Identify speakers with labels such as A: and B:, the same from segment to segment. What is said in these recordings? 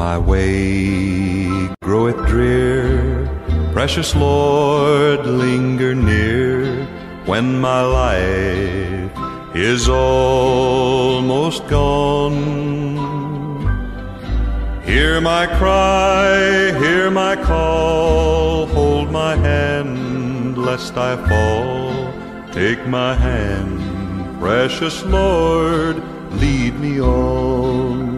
A: my way groweth drear, precious Lord, linger near when my life is almost gone. Hear my cry, hear my call, hold my hand lest I fall. Take my hand, precious Lord, lead me on.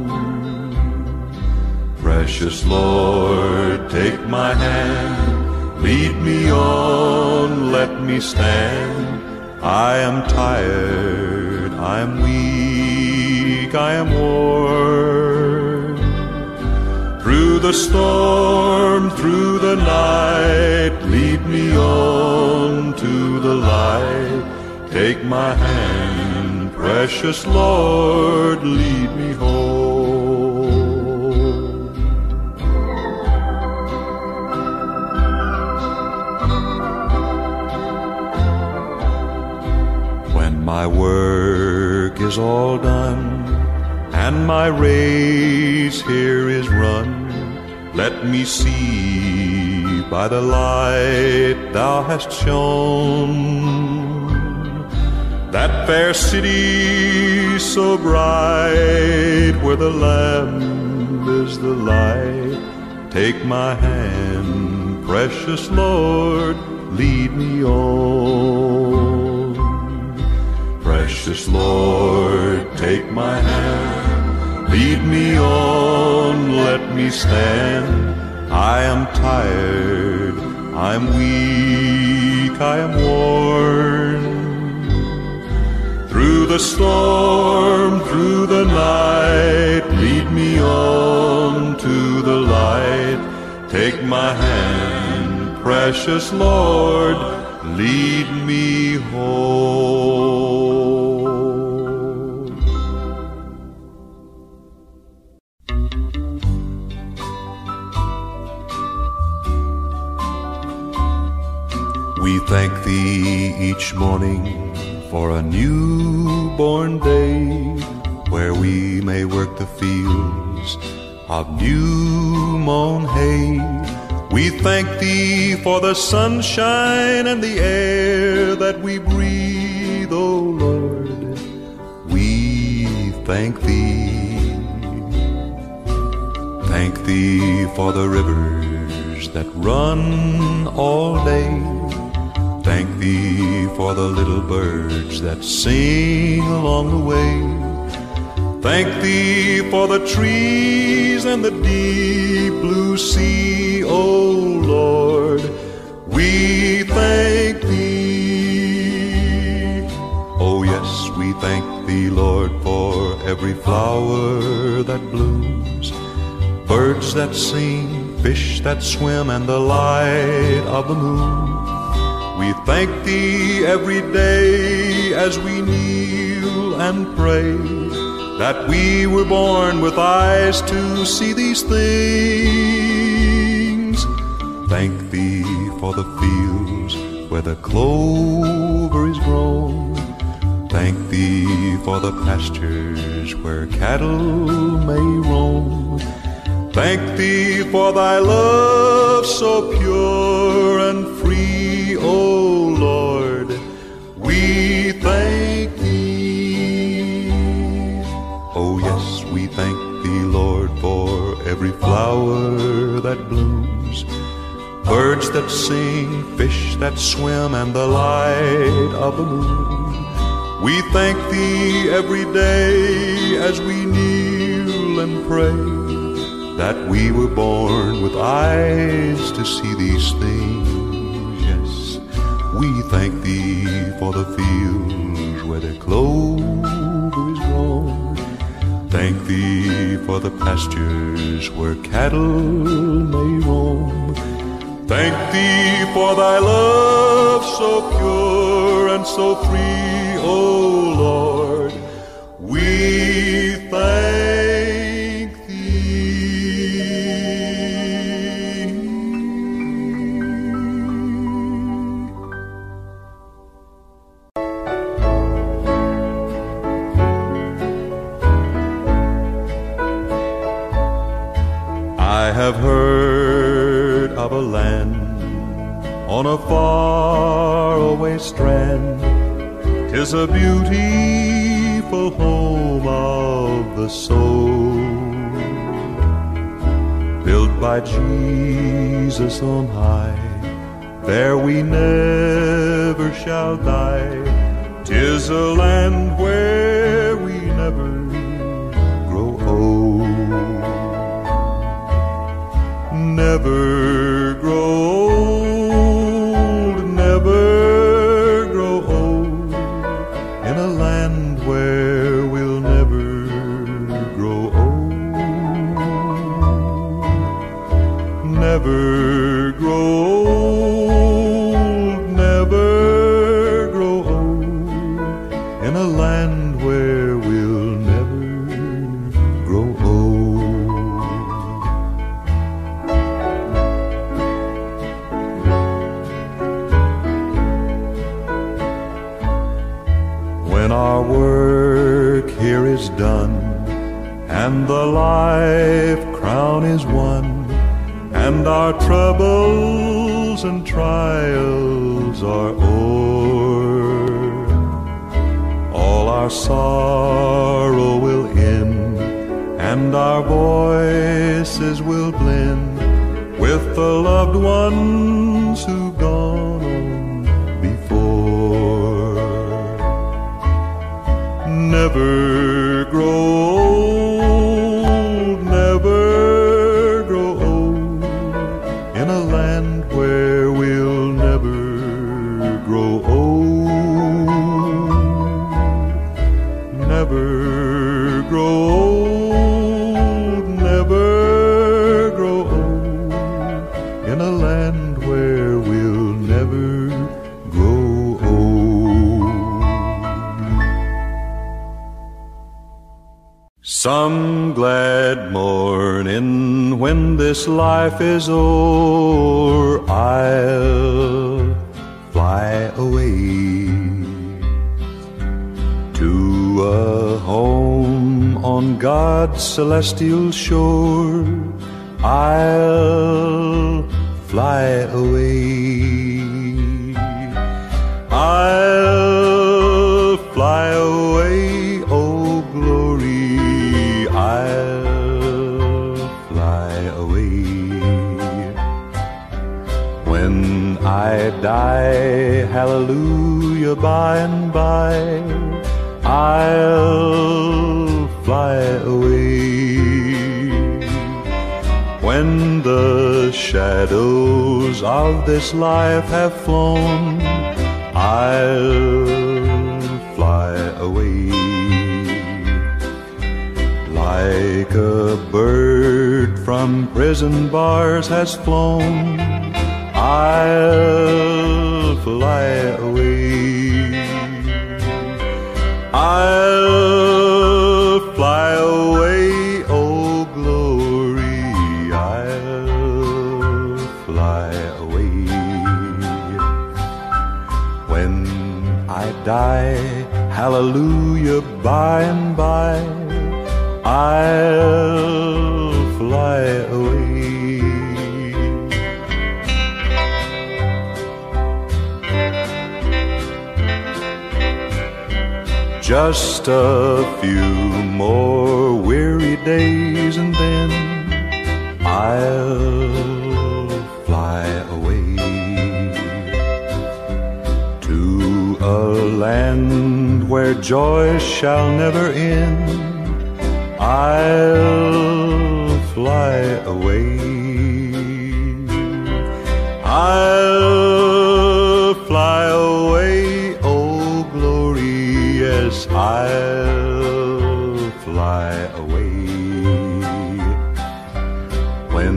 A: Precious Lord, take my hand, lead me on, let me stand. I am tired, I am weak, I am worn. Through the storm, through the night, lead me on to the light. Take my hand, precious Lord, lead me home. My work is all done and my race here is run, let me see by the light thou hast shone that fair city so bright where the Lamb is the light. Take my hand, precious Lord, lead me on. Precious Lord, take my hand, lead me on, let me stand. I am tired, I'm weak, I am worn. Through the storm, through the night, lead me on to the light. Take my hand, precious Lord, lead me home. Thank thee each morning for a newborn day where we may work the fields of new mown hay. We thank thee for the sunshine and the air that we breathe, O Lord. We thank thee. Thank thee for the rivers that run all day. Thee for the little birds that sing along the way. Thank thee for the trees and the deep blue sea, O Lord. We thank thee. Oh, yes, we thank thee, Lord, for every flower that blooms, birds that sing, fish that swim, and the light of the moon. We thank thee every day as we kneel and pray that we were born with eyes to see these things. Thank thee for the fields where the clover is grown. Thank thee for the pastures where cattle may roam. Thank thee for thy love so pure and free, every flower that blooms, birds that sing, fish that swim, and the light of the moon. We thank thee every day as we kneel and pray that we were born with eyes to see these things. Yes, we thank thee for the fields where the clover is grown. Thank thee for the pastures where cattle may roam. Thank thee for thy love so pure and so free, O Lord. A beautiful home of the soul, built by Jesus on high. There we never shall die. Tis a land where we never grow old. Never life is o'er, I'll fly away to a home on God's celestial shore. I'll fly away. I die, hallelujah, by and by, I'll fly away. When the shadows of this life have flown, I'll fly away. Like a bird from prison bars has flown, I'll fly away. I'll fly away, oh glory, I'll fly away. When I die, hallelujah, by and by, I'll fly away. Just a few more weary days and then I'll fly away to a land where joy shall never end. I'll fly away. I'll yes, I'll fly away. When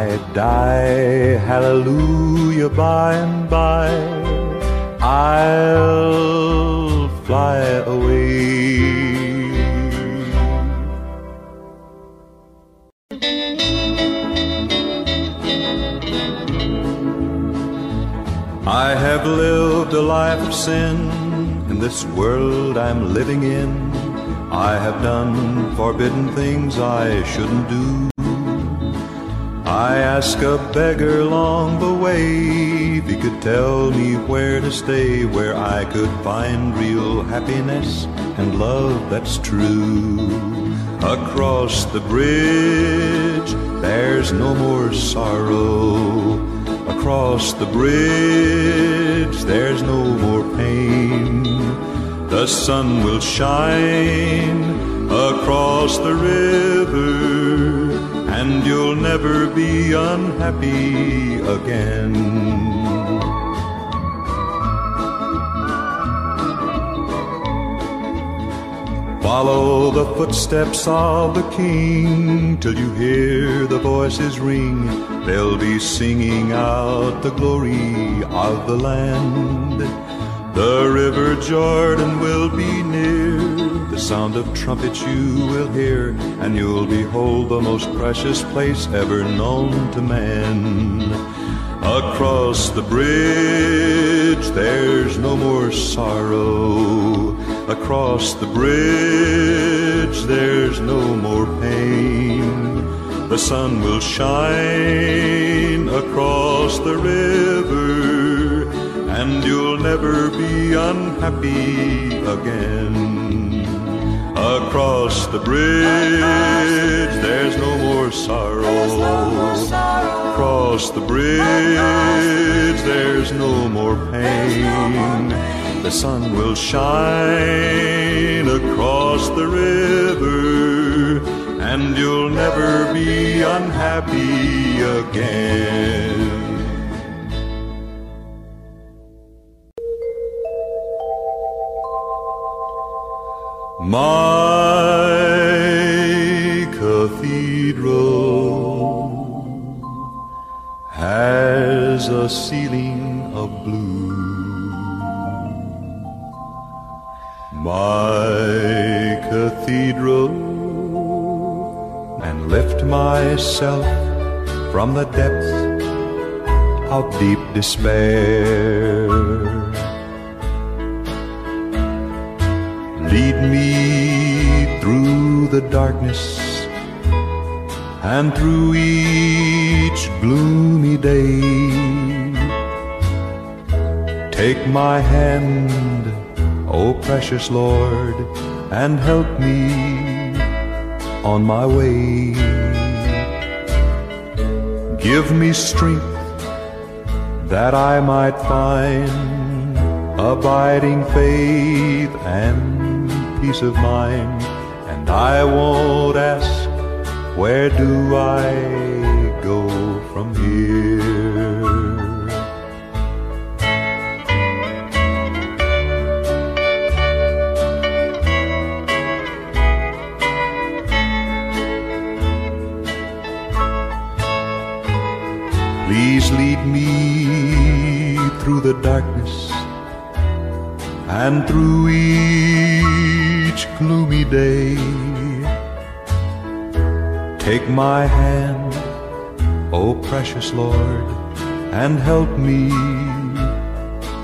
A: I die, hallelujah, by and by, I'll fly away. I have lived a life of sin in this world I'm living in. I have done forbidden things I shouldn't do. I asked a beggar along the way if he could tell me where to stay, where I could find real happiness and love that's true. Across the bridge, there's no more sorrow. Across the bridge, there's no more pain. The sun will shine across the river, and you'll never be unhappy again. Follow the footsteps of the king till you hear the voices ring. They'll be singing out the glory of the land. The river Jordan will be near. The sound of trumpets you will hear, and you'll behold the most precious place ever known to man. Across the bridge, there's no more sorrow. Across the bridge, there's no more pain. The sun will shine across the river, and you'll never be unhappy again. Across the bridge, there's no more sorrow. Across the bridge, there's no more pain. The sun will shine across the river, and you'll never be unhappy again. My cathedral has a ceiling of blue. My cathedral, lift myself from the depths of deep despair. Lead me through the darkness and through each gloomy day. Take my hand, O precious Lord, and help me on my way. Give me strength that I might find abiding faith and peace of mind. And I won't ask, where do I go from here? Please lead me through the darkness and through each gloomy day. Take my hand, O precious Lord, and help me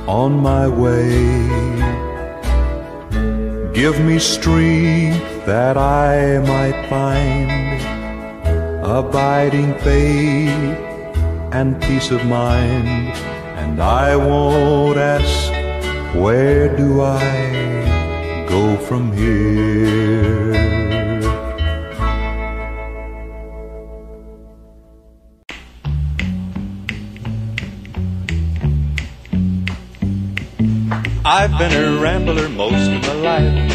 A: on my way. Give me strength that I might find abiding faith and peace of mind, and I won't ask where do I go from here?
B: I've been a rambler most of my life.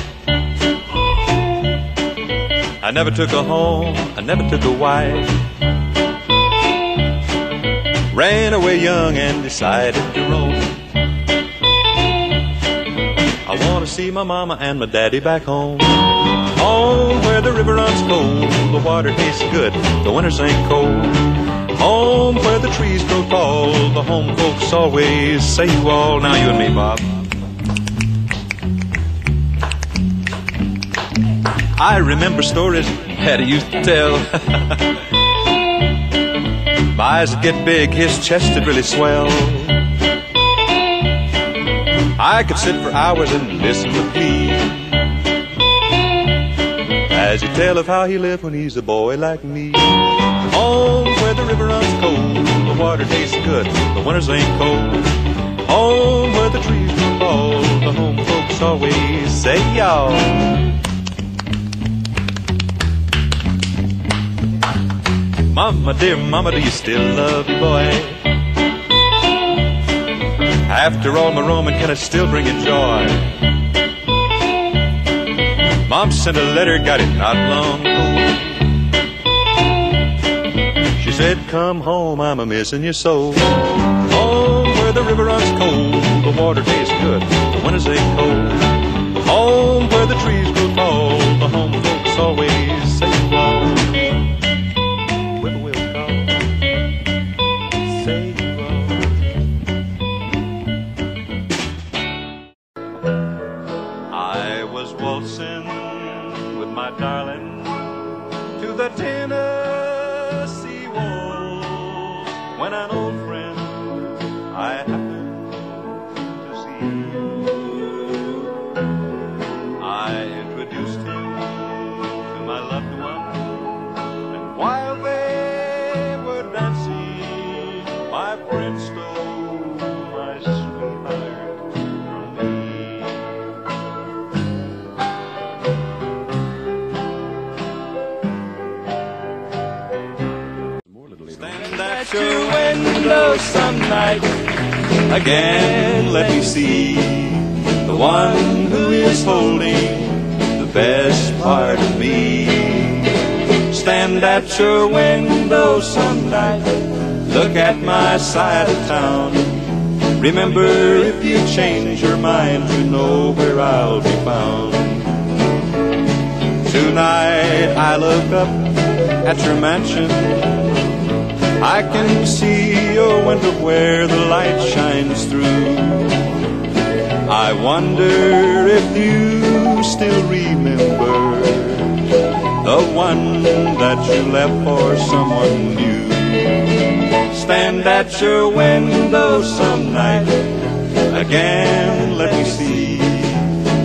B: I never took a home, I never took a wife. Ran away young and decided to roam. I want to see my mama and my daddy back home. Home where the river runs cold, the water tastes good, the winters ain't cold. Home where the trees grow tall, the home folks always say you all. Now you and me, Bob. I remember stories Daddy used to tell. Eyes get big, his chest would really swell. I could sit for hours and listen to glee as he tell of how he lived when he's a boy like me. Home where the
A: river runs cold, the water tastes good, the winters ain't cold. Home where the trees tall, the home folks always say y'all. Mama, dear mama, do you still love your boy? After all my roaming, can I still bring you joy? Mom sent a letter, got it not long ago. She said, Come home, I'm a missing you so. Home where the river runs cold, the water tastes good, the winters ain't cold. Your window some night. Look at my side of town. Remember, if you change your mind, you know where I'll be found. Tonight I look up at your mansion. I can see your window where the light shines through. I wonder if you still remember the one that you left for someone new. Stand at your window some night. Again, let me see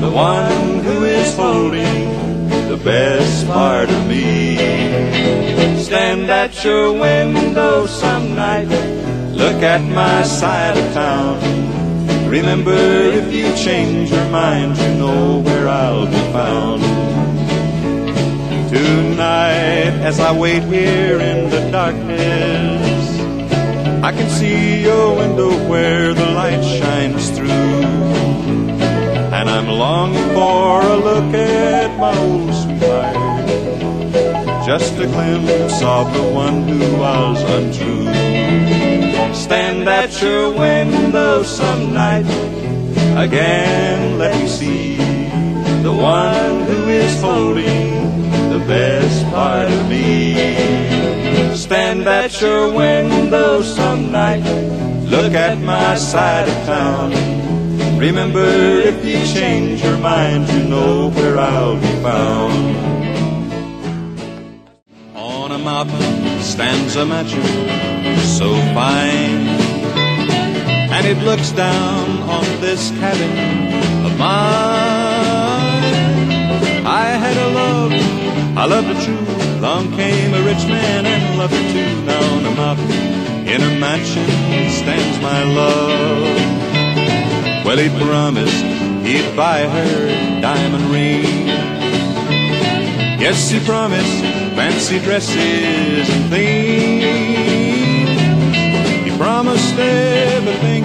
A: the one who is holding the best part of me. Stand at your window some night. Look at my side of town. Remember, if you change your mind, you know where I'll be found. Tonight, as I wait here in the darkness, I can see your window where the light shines through. And I'm longing for a look at my old sweetheart. Just a glimpse of the one who was untrue. Stand at your window some night. Again, let me see the one who is holding best part of me. Stand at your window some night. Look at my side of town. Remember, if you change your mind, you know where I'll be found. On a mountain stands a mansion so fine, and it looks down on this cabin of mine. I had a love, I loved her true. Long came a rich man and loved her too. Now on a mountain in a mansion stands my love. Well, he promised he'd buy her diamond ring. Yes, he promised fancy dresses and things. He promised everything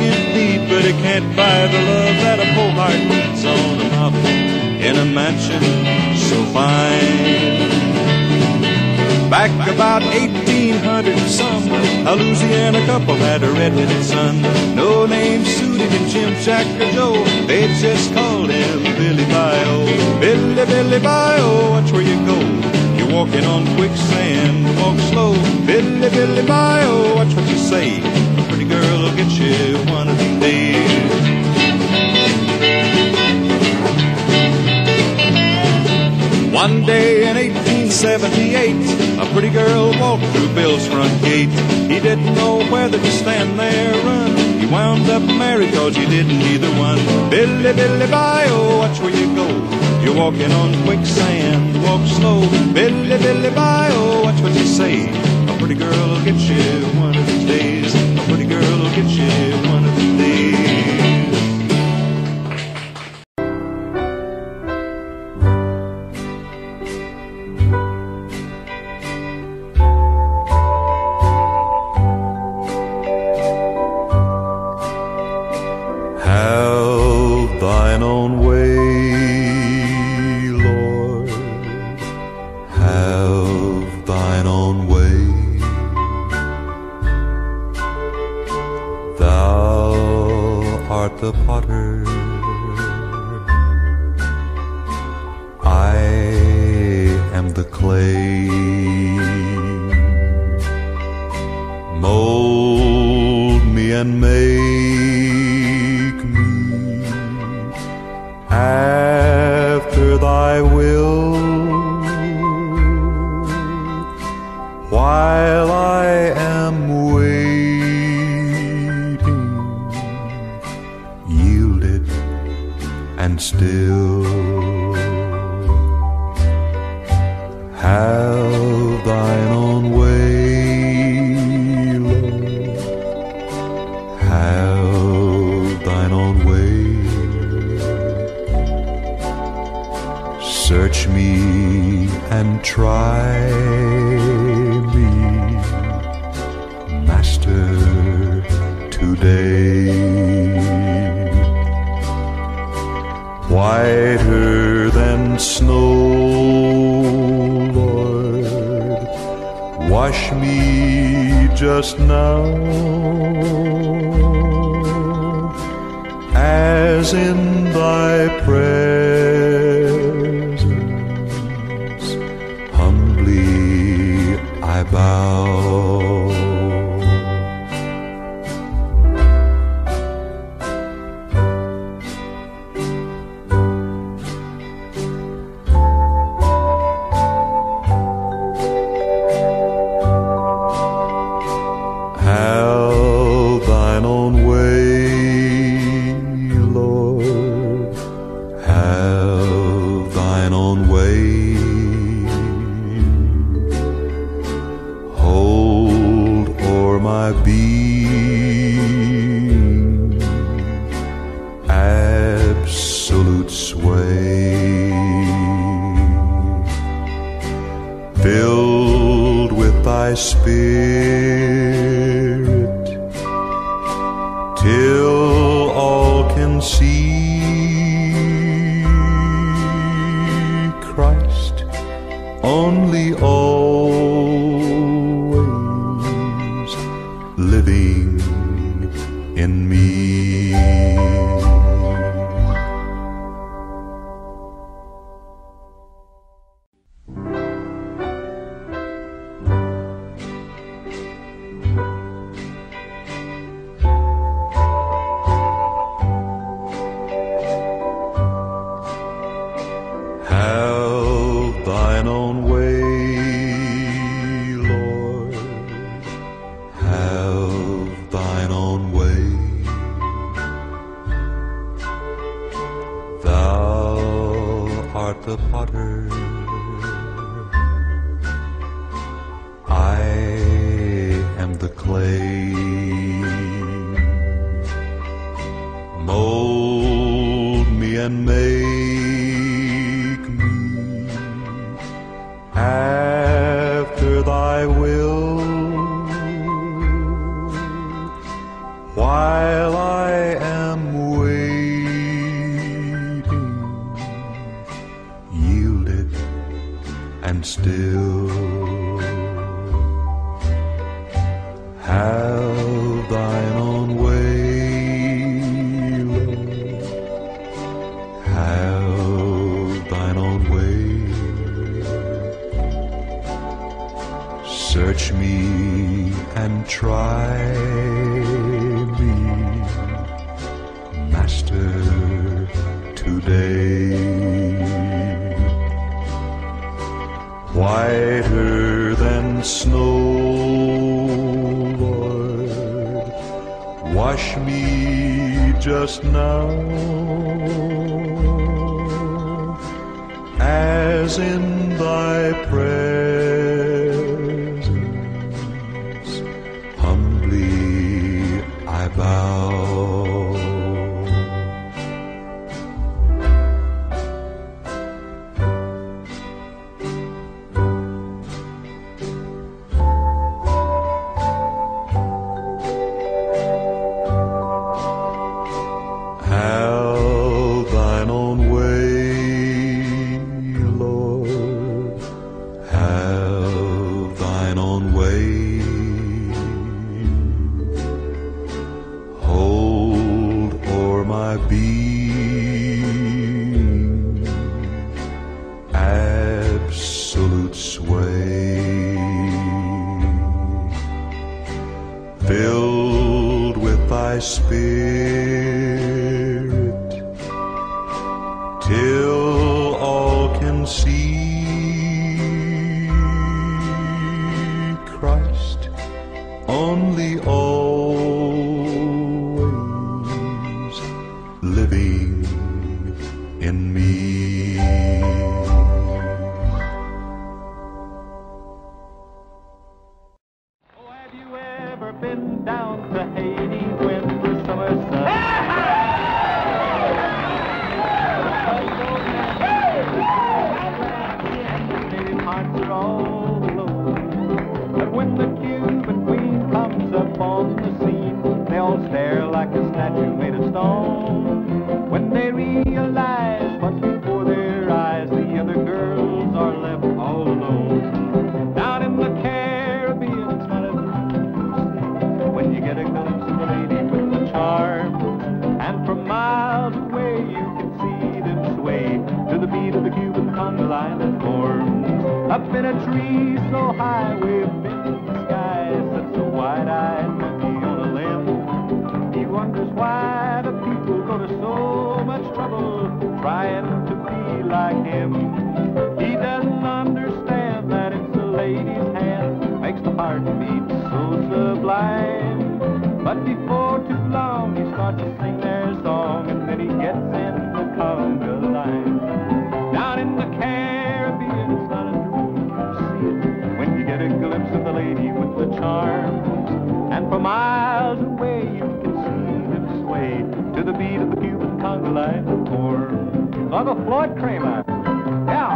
A: he can't buy the love that a poor heart needs on a mountain in a mansion so fine. Back about 1800 and some, a Louisiana couple had a red-headed son. No name suited him, Jim, Jack, or Joe. They just called him Billy Bayou. Billy, Billy Bayou, watch where you go. You're walking on quicksand, walk slow. Billy, Billy Bayou, watch what you say. A pretty girl will get you one of these days. One day in 1878, a pretty girl walked through Bill's front gate. He didn't know whether to stand there or run. He wound up married cause he didn't either one. Billy, Billy, bye, oh, watch where you go. You're walking on quicksand, walk slow. Billy, Billy, bye, oh, watch what you say. A pretty
B: girl will get you one of these days. A pretty girl will get you one of these days.
A: spirit till all can see Christ on me just now as in thy
B: prayer. Stare like a statue made of stone. When they realize what's before their eyes, the other girls are left all alone. Down in the Caribbean, a when you get a glimpse of a lady with the charm. And from miles away, you can see them sway to the beat of the Cuban conga line that forms. Up in a tree so high, way trying to be like him. He doesn't understand that it's a lady's hand makes the heart beat so sublime. But before too long, he starts to sing their song, and then he gets in the conga line. Down in the Caribbean, it's not a dream, you see it when you get a glimpse of the lady with the charms. And for miles away, you can see them sway to the beat of the Cuban conga line. Uncle Floyd Cramer. Yeah.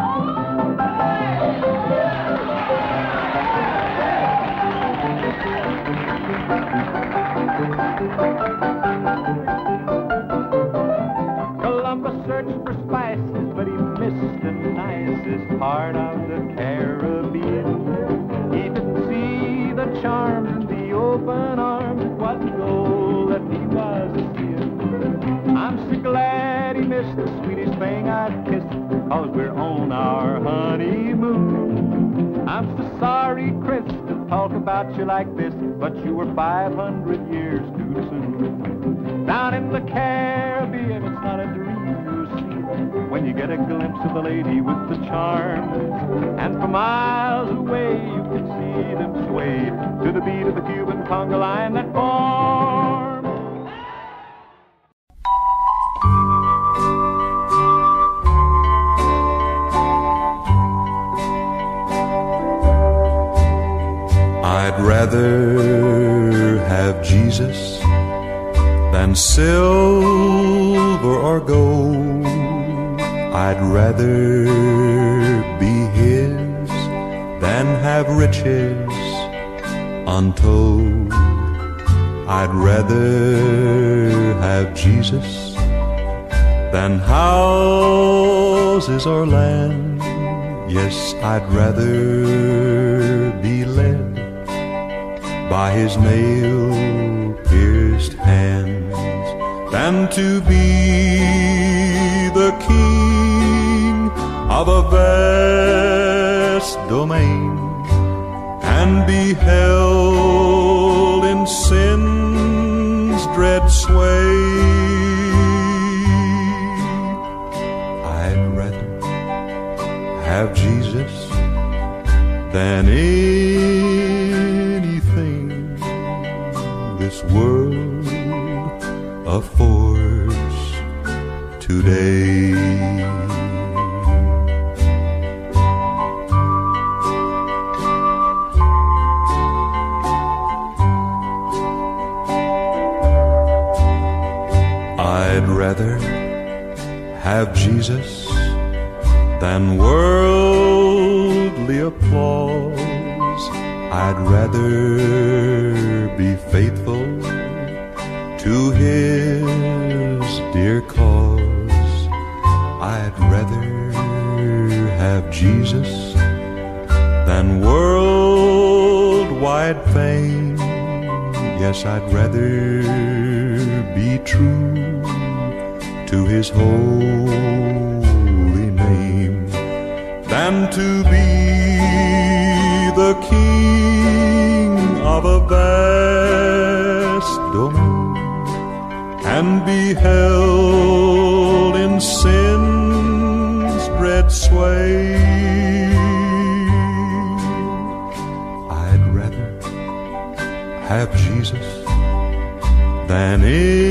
B: Columbus searched for spices, but he missed the nicest part of the Caribbean. Cause we're on our honeymoon. I'm so sorry, Chris, to talk about you like this, but you were 500 years too soon. Down in the Caribbean, it's not a dream you see when you get a glimpse of the lady with the charms. And for miles away, you can see them sway to the beat of the Cuban conga line that forms.
A: Have riches untold. I'd rather have Jesus than houses or land. Yes, I'd rather be led by his nail pierced hands than to be the king of a vast domain and Jesus than worldwide fame. Yes, I'd rather be true to his holy name than to be the king of a vast domain and be held in sin's dread sway. Have Jesus than anything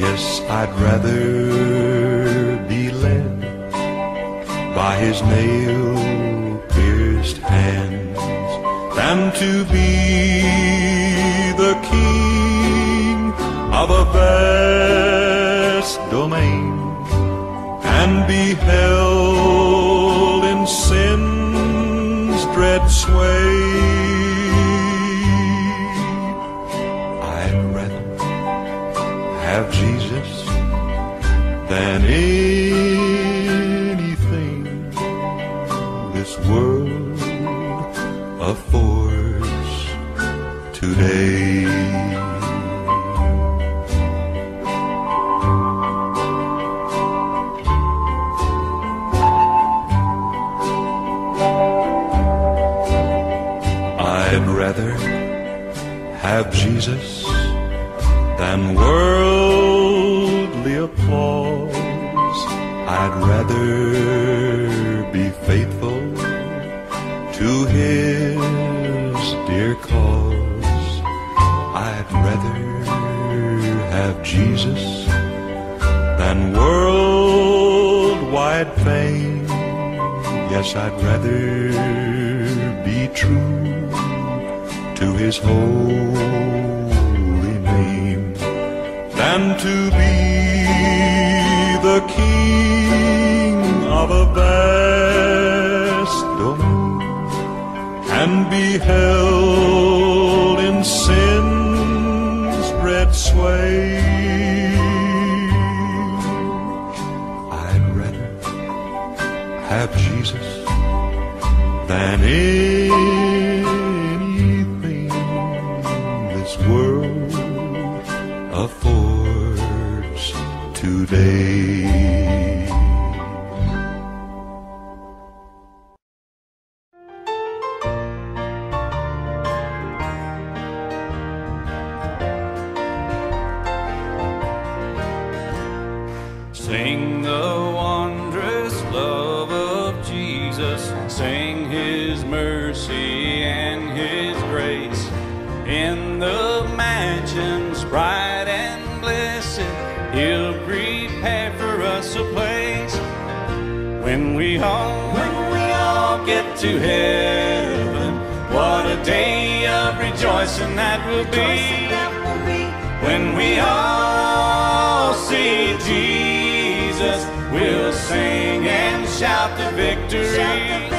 A: Yes, I'd rather be led by his nail pierced hands than to be the king of a vast domain and be held in sin's dread sway.
C: Sing the wondrous love of Jesus. Sing his mercy and his grace. In the mansions bright and blessed, he'll prepare for us a place. When we all, when we all get to heaven, what a day of rejoicing that will be. When we all we'll sing and shout the victory.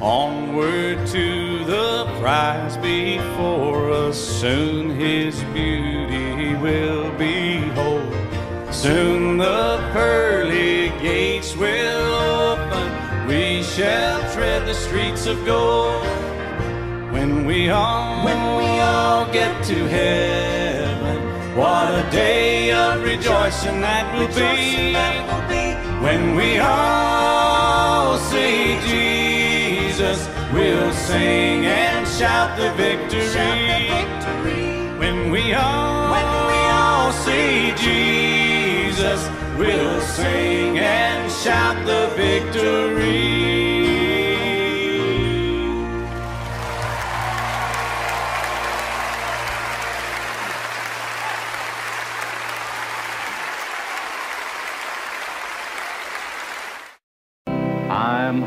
C: Onward to the prize before us, soon his beauty will behold. Soon the pearly gates will open, we shall tread the streets of gold. When we all, when we all get to heaven, what a day of rejoicing that will be. When we all see Jesus, we'll sing and shout the victory. When we all, when we all see Jesus, we'll sing and shout the victory.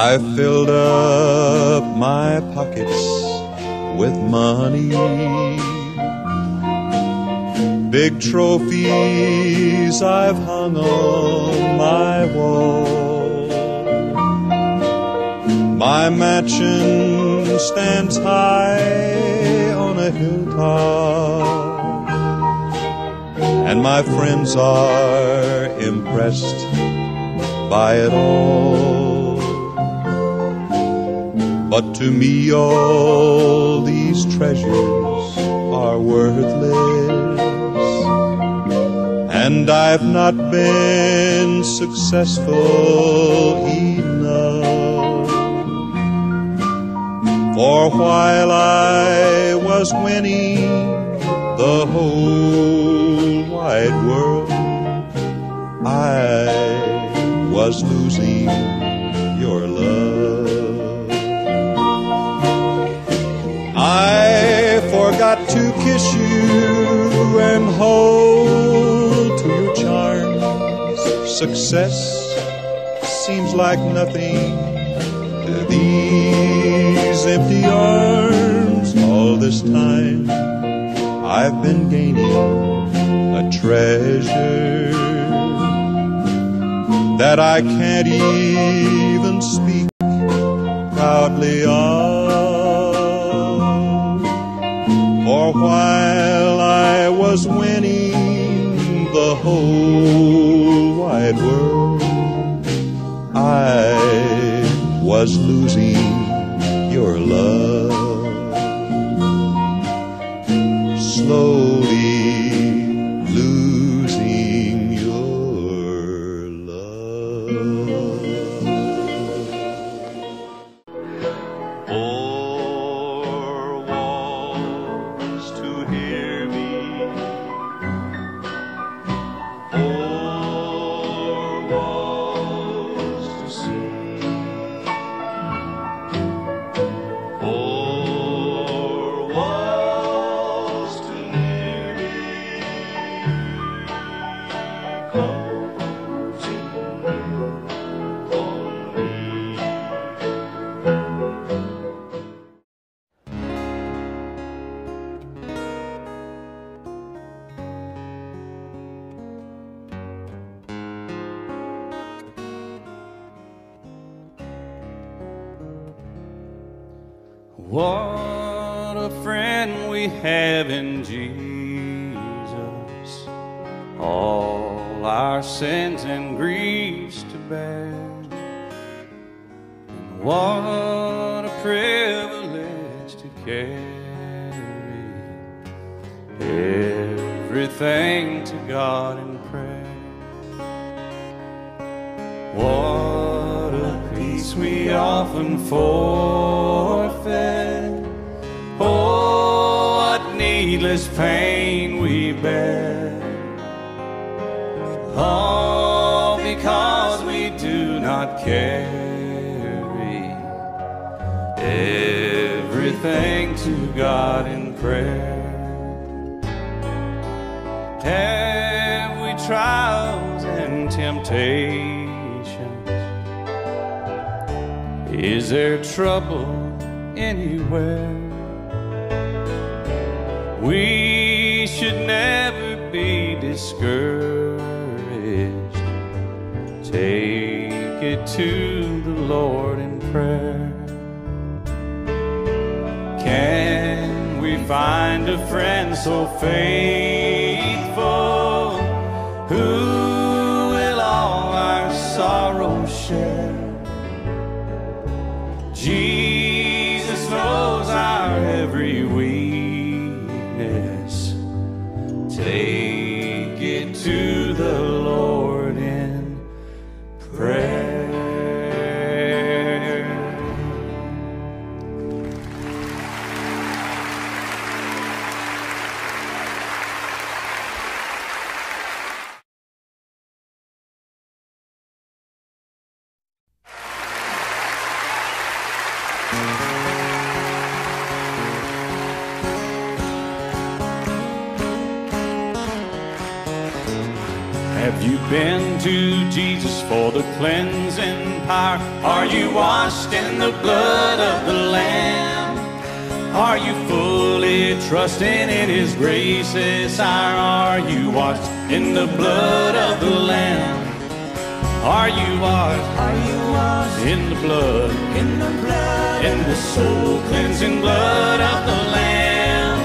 A: I filled up my pockets with money. Big trophies I've hung on my wall. My mansion stands high on a hilltop. And my friends are impressed by it all. But to me all these treasures are worthless. And I've not been successful enough. For while I was winning the whole wide world I was losing I forgot to kiss you and hold to your charms. Success seems like nothing to these empty arms. All this time I've been gaining a treasure that I can't even speak proudly of. Was winning the whole wide world, I was losing your love. Slowly
B: Four
C: find a friend so faithful soul cleansing blood of the Lamb.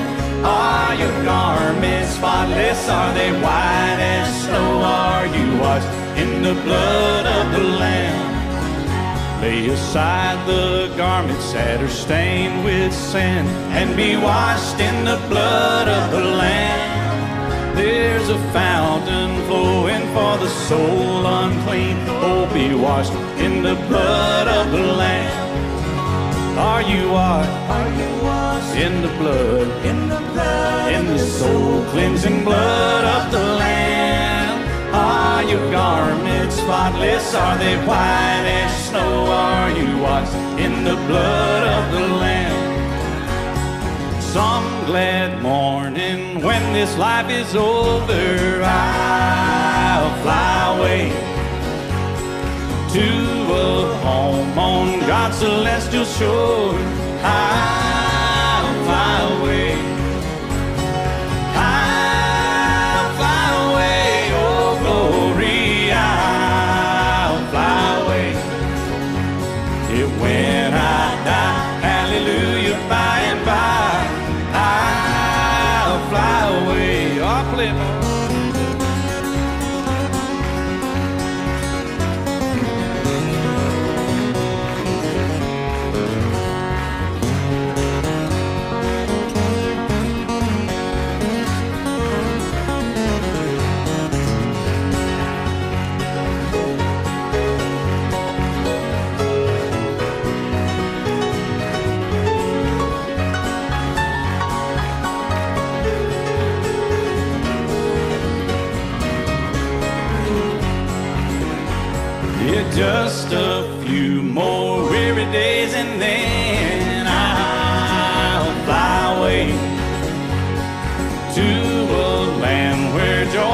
C: Are your garments spotless? Are they white as snow? Are you washed in the blood of the Lamb? Lay aside the garments that are stained with sin and be washed in the blood of the Lamb. There's a fountain flowing for the soul unclean. Oh, be washed in the blood of the Lamb. Are you washed
D: Are you washed
C: in the blood,
D: in the blood?
C: in the soul cleansing blood of the Lamb? Are your garments spotless? Are they white as snow? Are you washed in the blood of the Lamb? Some glad morning when this life is over, I'll fly away to a home on God's celestial shore. I'll away.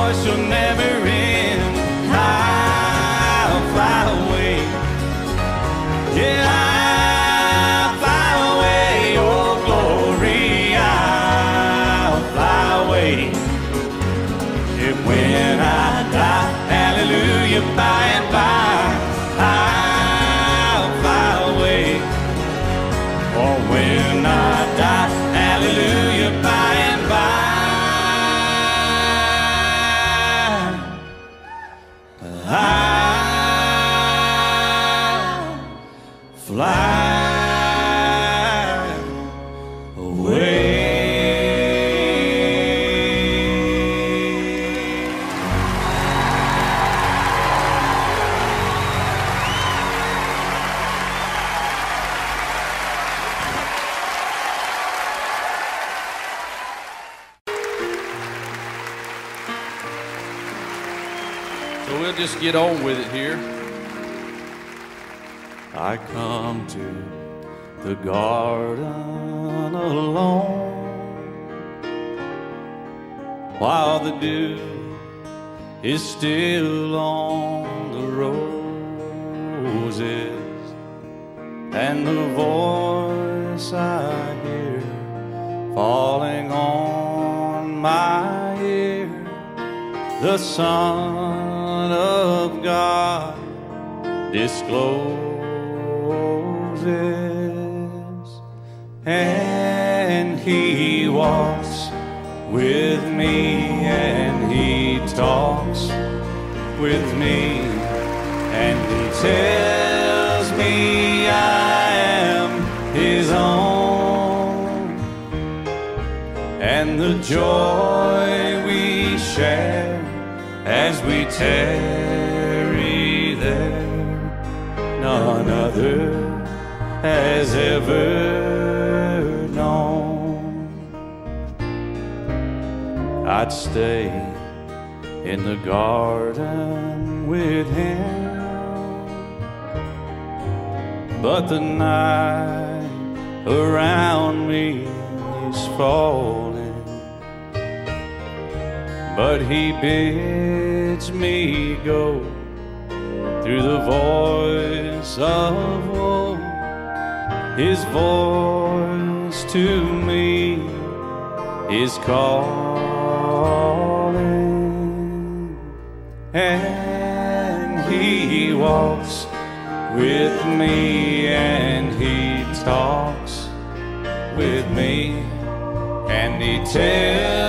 C: Where
A: get on with it here. I come to the garden alone while the dew is still on the roses and the voice I hear falling on my ear the Son God discloses, and He walks with me, and He talks with me, and He tells me I am His own, and the joy we share as we tarry None other has ever known. I'd stay in the garden with him, but the night around me is falling but he bids me go through the voice of woe. His voice to me is calling, and he walks with me, and he talks with me, and he tells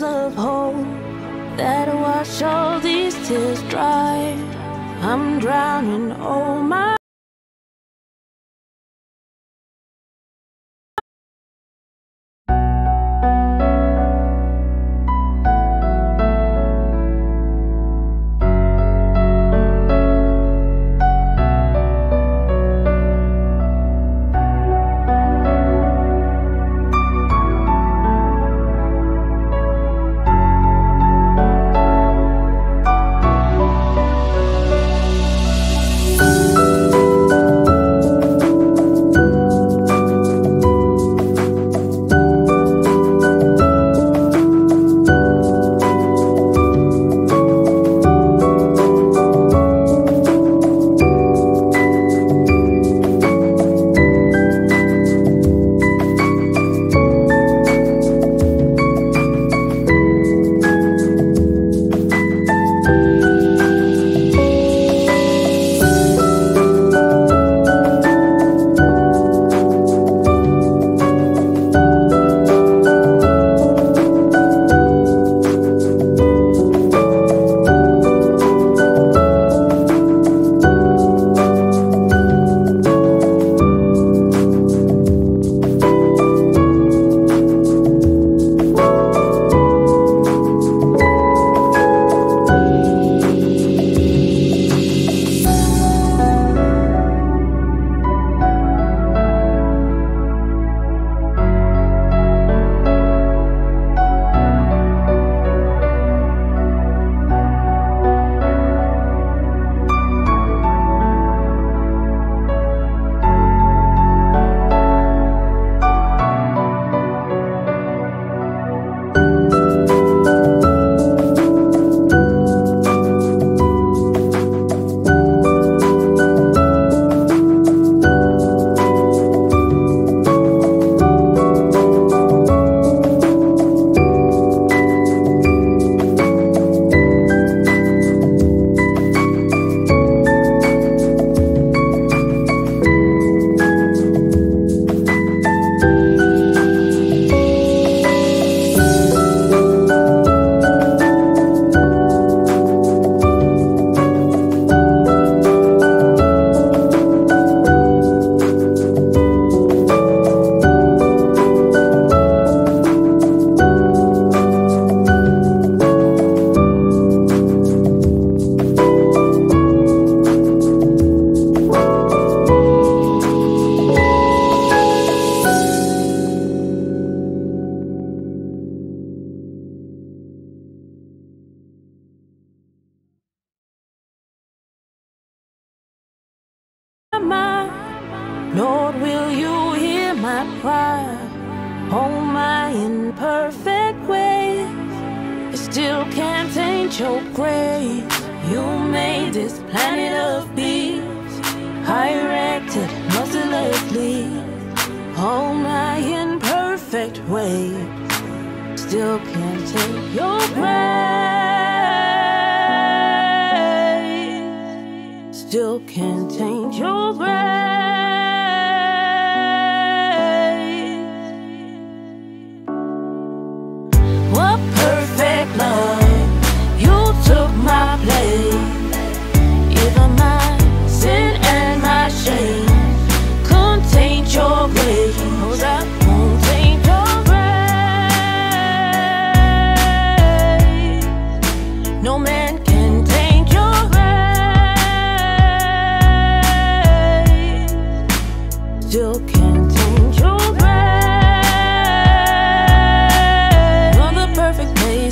E: of hope that wash all these tears dry. I'm drowning, oh my.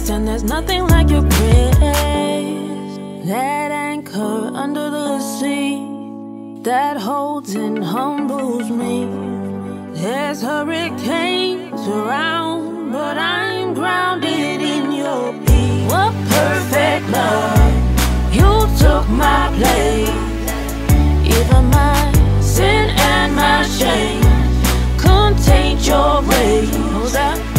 E: Place, and there's nothing like your grace. That anchor under the sea that holds and humbles me. There's hurricanes around, but I'm grounded in your peace. What perfect love! You took my place. Even my sin and my shame couldn't taint your grace.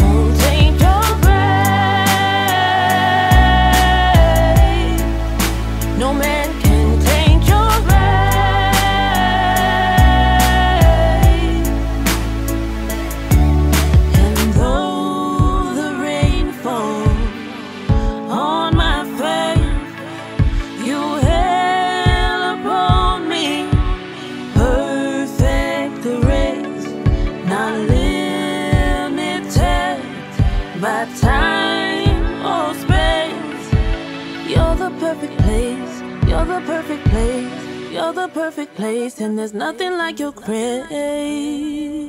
E: The perfect place, and there's nothing like your grace.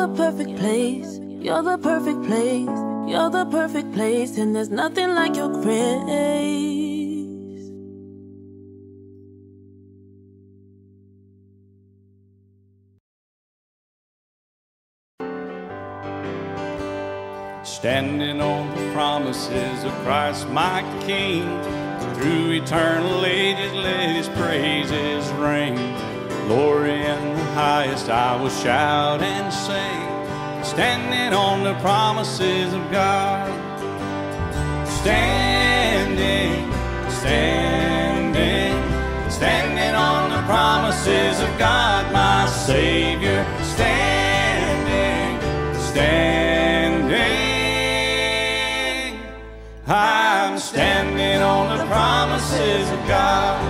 E: The perfect place. You're the perfect place. You're the perfect place, and there's nothing like your grace.
A: Standing on the promises of Christ my King. Through eternal ages, let his praises ring. Glory in the highest, I will shout and sing. Standing on the promises of God. Standing, standing, standing on the promises of God, my Savior. Standing, standing. I'm standing on the promises of God.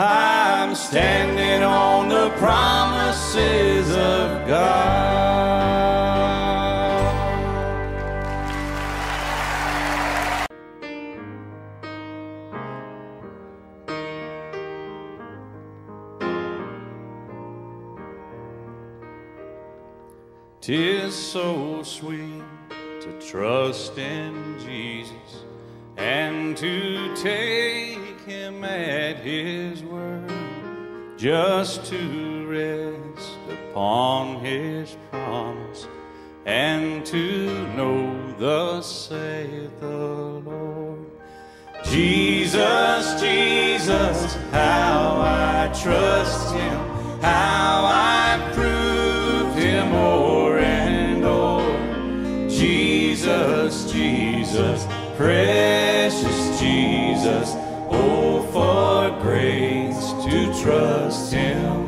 A: I'm standing on the promises of God. Tis so sweet to trust in Jesus and to take him at his word, just to rest upon his promise and to know thus saith the Lord. Jesus, Jesus, how I trust him, how I prove him o'er and o'er. Jesus, Jesus, precious Jesus, oh, for grace to trust him